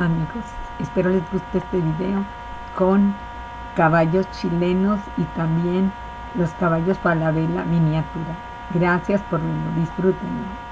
amigos. Espero les guste este video con caballos chilenos y también los caballos para la vela miniatura. Gracias por verlo, disfrútenlo.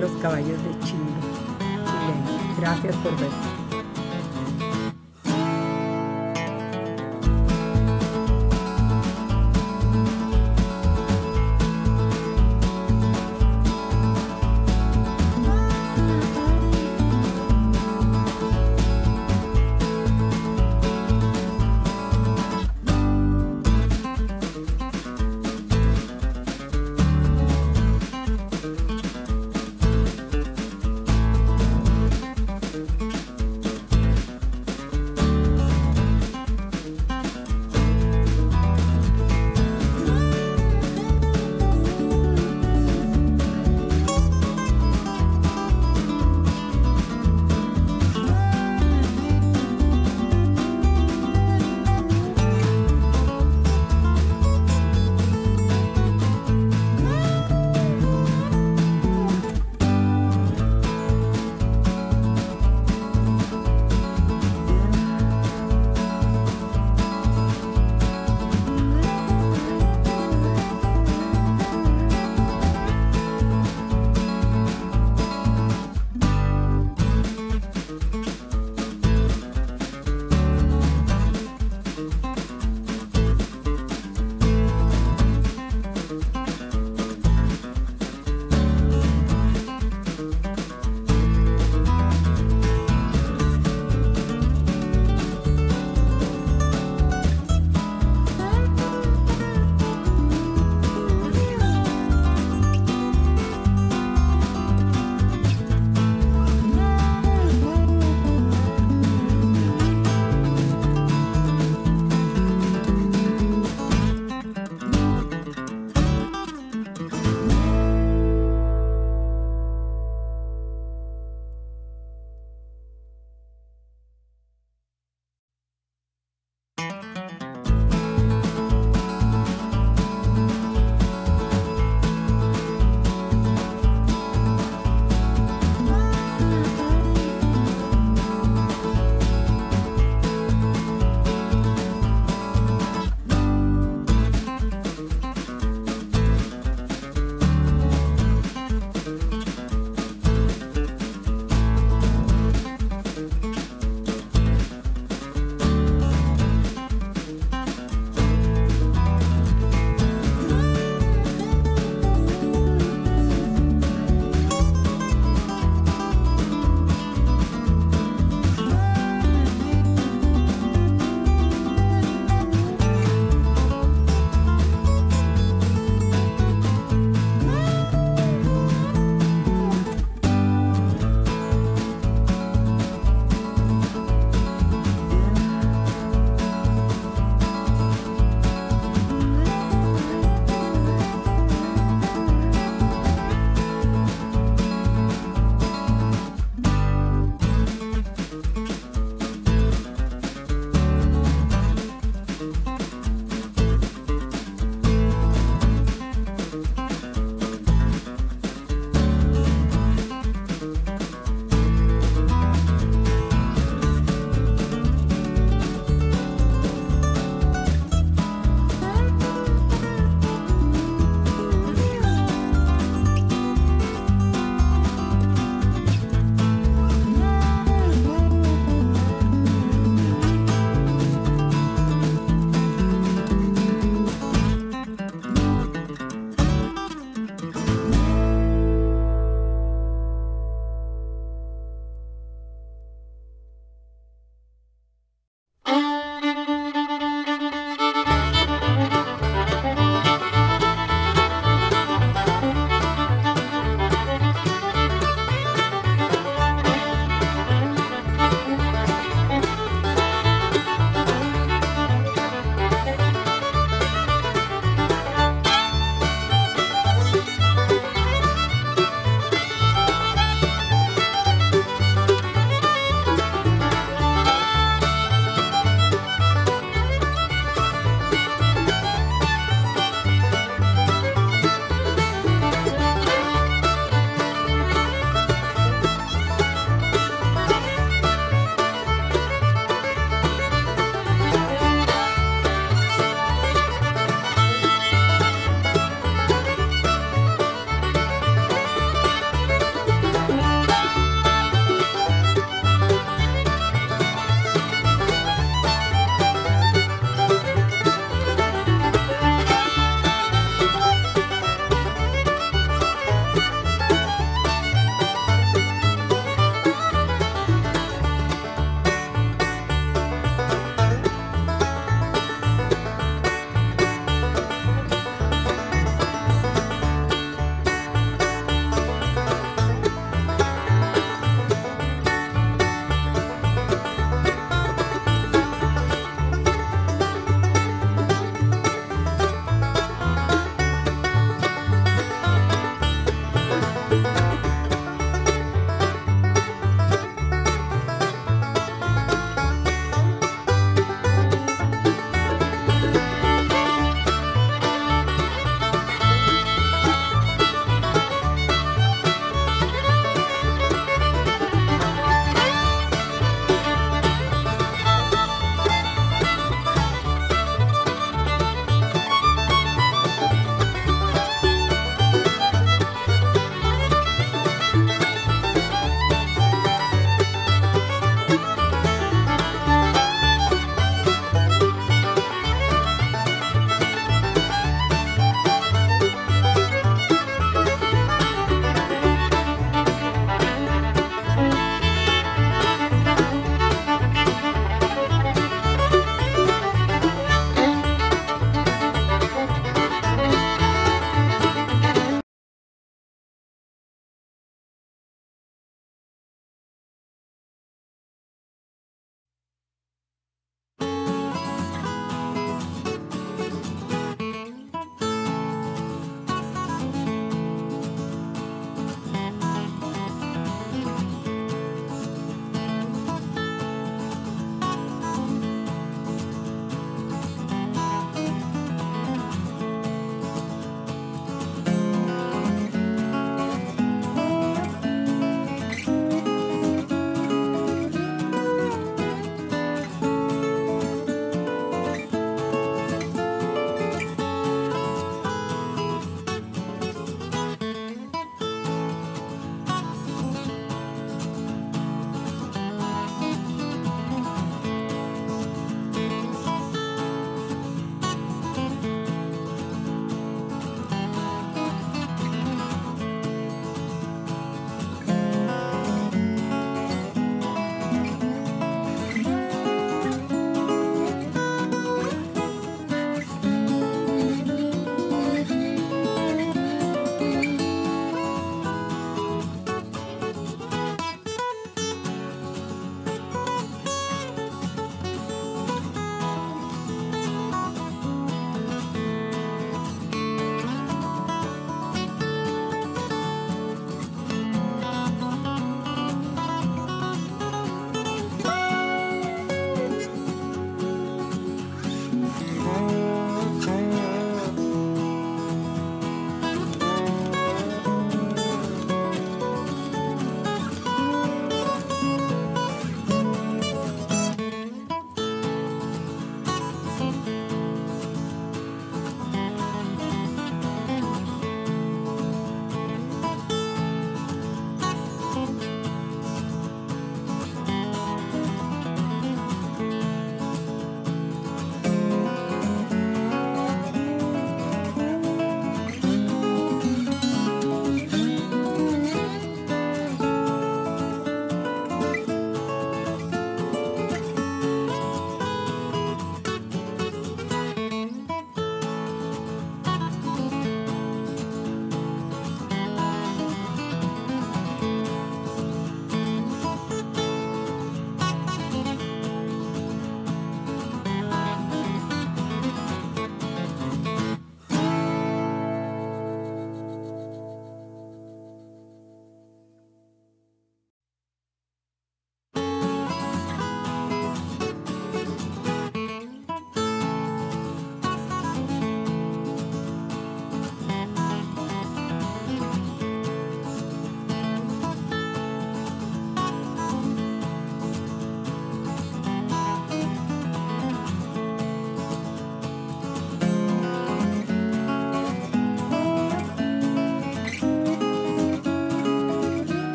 Los caballos de Chile. Gracias por ver.